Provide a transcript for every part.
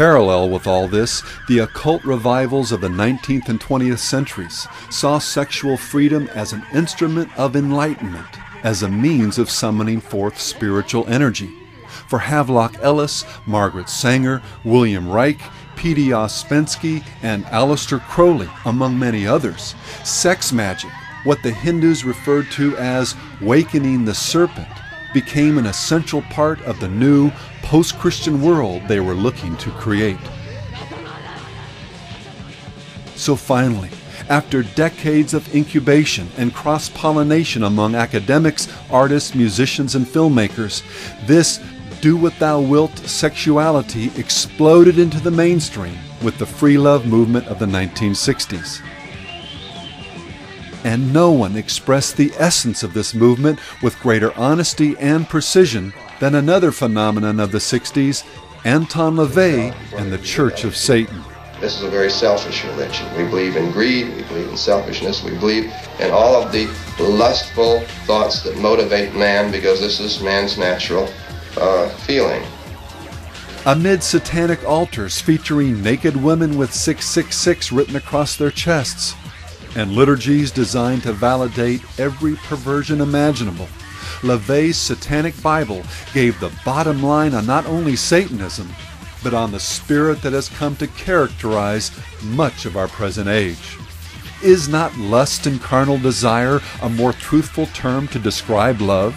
parallel with all this, the occult revivals of the 19th and 20th centuries saw sexual freedom as an instrument of enlightenment, as a means of summoning forth spiritual energy. For Havelock Ellis, Margaret Sanger, William Reich, P.D. Ouspensky, and Aleister Crowley, among many others, sex magic, what the Hindus referred to as wakening the serpent, became an essential part of the new post Christian world they were looking to create. So finally, after decades of incubation and cross pollination among academics, artists, musicians, and filmmakers, this do what thou wilt sexuality exploded into the mainstream with the free love movement of the 1960s. And no one expressed the essence of this movement with greater honesty and precision than another phenomenon of the 60s, Anton LaVey and the Church of Satan. This is a very selfish religion. We believe in greed, we believe in selfishness, we believe in all of the lustful thoughts that motivate man because this is man's natural uh, feeling. Amid satanic altars featuring naked women with 666 written across their chests, and liturgies designed to validate every perversion imaginable, LaVey's Satanic Bible gave the bottom line on not only Satanism, but on the spirit that has come to characterize much of our present age. Is not lust and carnal desire a more truthful term to describe love?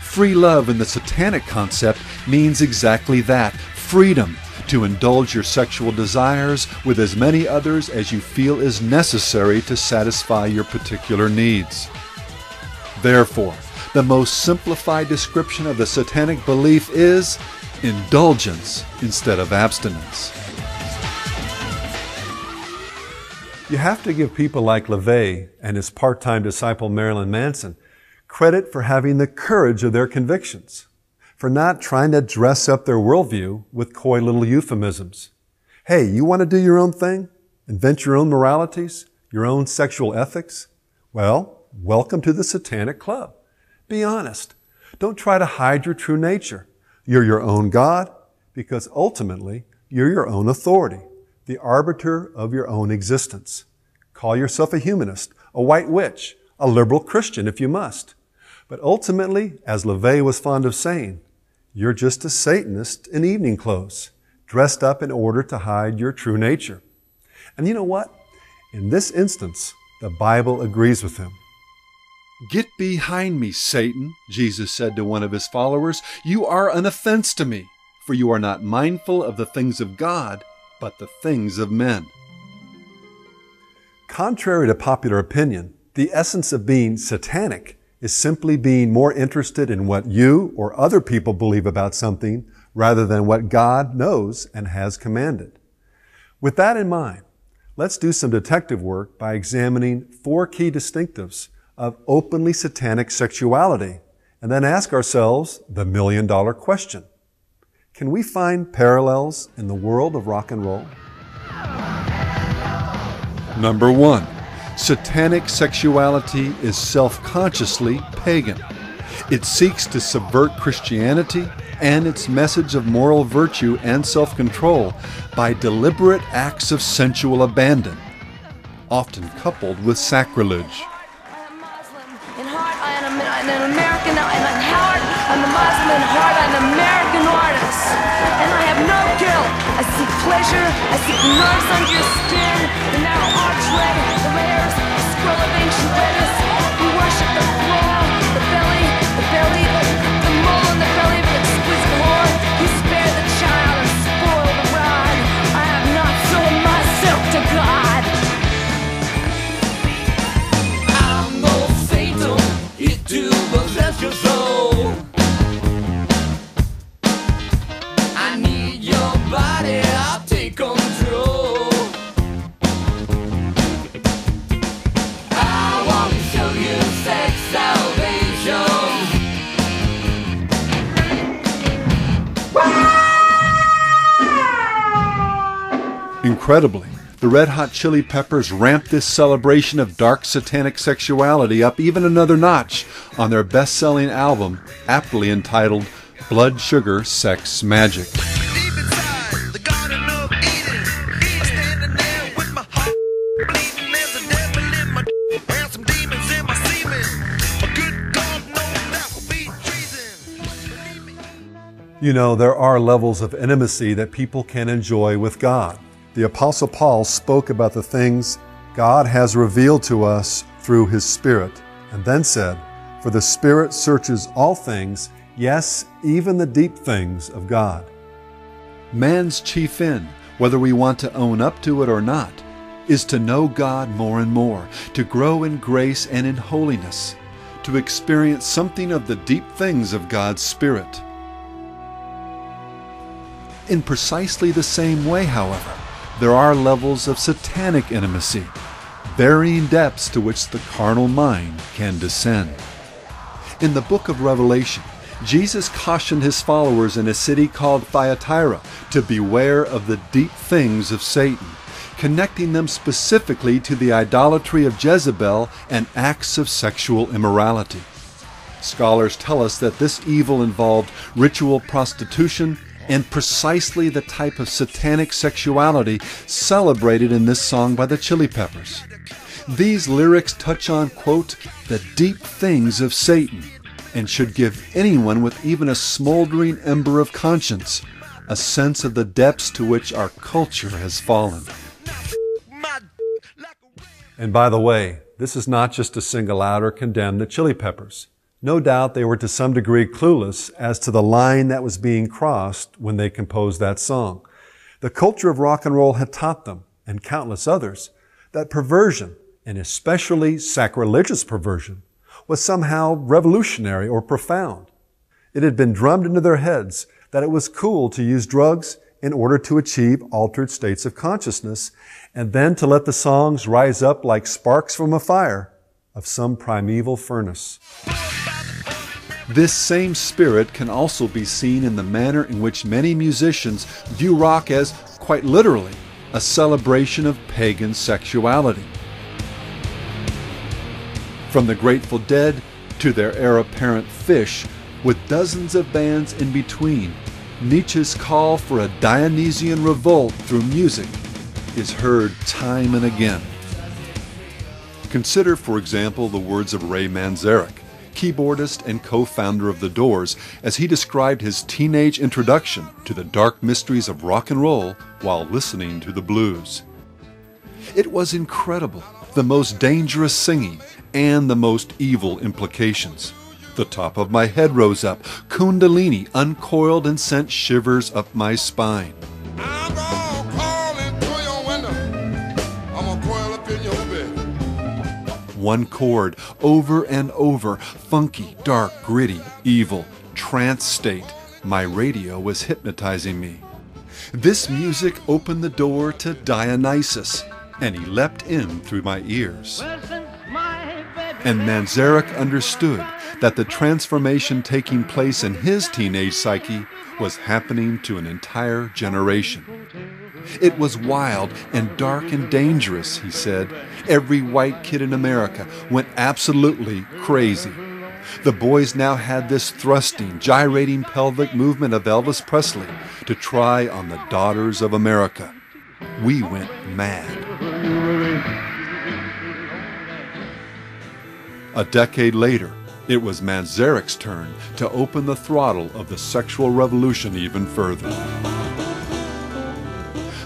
Free love in the satanic concept means exactly that freedom to indulge your sexual desires with as many others as you feel is necessary to satisfy your particular needs. Therefore, the most simplified description of the satanic belief is indulgence instead of abstinence. You have to give people like LaVey and his part time disciple Marilyn Manson credit for having the courage of their convictions, for not trying to dress up their worldview with coy little euphemisms. Hey, you want to do your own thing? Invent your own moralities? Your own sexual ethics? Well, welcome to the Satanic Club. Be honest. Don't try to hide your true nature. You're your own God because ultimately you're your own authority, the arbiter of your own existence. Call yourself a humanist, a white witch, a liberal Christian if you must. But ultimately, as LaVey was fond of saying, you're just a Satanist in evening clothes, dressed up in order to hide your true nature. And you know what? In this instance, the Bible agrees with him. Get behind me, Satan, Jesus said to one of his followers. You are an offense to me, for you are not mindful of the things of God, but the things of men. Contrary to popular opinion, the essence of being satanic is simply being more interested in what you or other people believe about something rather than what God knows and has commanded. With that in mind, let's do some detective work by examining four key distinctives of openly satanic sexuality and then ask ourselves the million dollar question. Can we find parallels in the world of rock and roll? Number one, satanic sexuality is self consciously pagan. It seeks to subvert Christianity and its message of moral virtue and self control by deliberate acts of sensual abandon, often coupled with sacrilege. I have no guilt. I seek pleasure. I seek your skin. The narrow archway, the We worship the floor, Incredibly, the Red Hot Chili Peppers ramped this celebration of dark satanic sexuality up even another notch on their best selling album, aptly entitled Blood Sugar Sex Magik. You know, there are levels of intimacy that people can enjoy with God. The Apostle Paul spoke about the things God has revealed to us through His Spirit, and then said, For the Spirit searches all things, yes, even the deep things of God. Man's chief end, whether we want to own up to it or not, is to know God more and more, to grow in grace and in holiness, to experience something of the deep things of God's Spirit. In precisely the same way, however, there are levels of satanic intimacy, varying depths to which the carnal mind can descend. In the book of Revelation, Jesus cautioned his followers in a city called Thyatira to beware of the deep things of Satan, connecting them specifically to the idolatry of Jezebel and acts of sexual immorality. Scholars tell us that this evil involved ritual prostitution and precisely the type of satanic sexuality celebrated in this song by the Chili Peppers. These lyrics touch on, quote, the deep things of Satan and should give anyone with even a smoldering ember of conscience a sense of the depths to which our culture has fallen. And by the way, this is not just to single out or condemn the Chili Peppers. No doubt they were to some degree clueless as to the line that was being crossed when they composed that song. The culture of rock and roll had taught them, and countless others, that perversion, and especially sacrilegious perversion, was somehow revolutionary or profound. It had been drummed into their heads that it was cool to use drugs in order to achieve altered states of consciousness, and then to let the songs rise up like sparks from a fire of some primeval furnace. This same spirit can also be seen in the manner in which many musicians view rock as, quite literally, a celebration of pagan sexuality. From the Grateful Dead to their heir apparent Phish, with dozens of bands in between, Nietzsche's call for a Dionysian revolt through music is heard time and again. Consider, for example, the words of Ray Manzarek, keyboardist and co founder of The Doors, as he described his teenage introduction to the dark mysteries of rock and roll while listening to the blues. It was incredible, the most dangerous singing and the most evil implications. The top of my head rose up, Kundalini uncoiled and sent shivers up my spine. One chord, over and over, funky, dark, gritty, evil, trance state. My radio was hypnotizing me. This music opened the door to Dionysus, and he leapt in through my ears. And Manzarek understood that the transformation taking place in his teenage psyche was happening to an entire generation. It was wild and dark and dangerous, he said. Every white kid in America went absolutely crazy. The boys now had this thrusting, gyrating pelvic movement of Elvis Presley to try on the daughters of America. We went mad. A decade later, it was Manzarek's turn to open the throttle of the sexual revolution even further.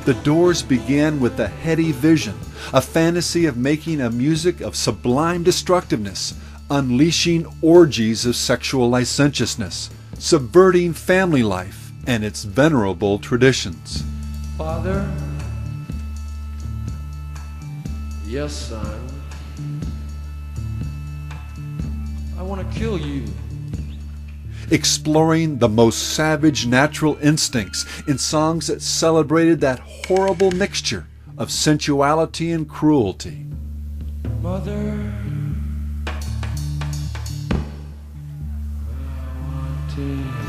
The Doors began with a heady vision, a fantasy of making a music of sublime destructiveness, unleashing orgies of sexual licentiousness, subverting family life and its venerable traditions. Father, yes, son. I want to kill you. Exploring the most savage natural instincts in songs that celebrated that horrible mixture of sensuality and cruelty. Mother. I want to.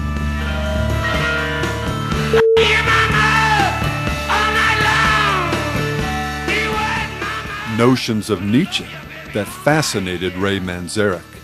Notions of Nietzsche that fascinated Ray Manzarek.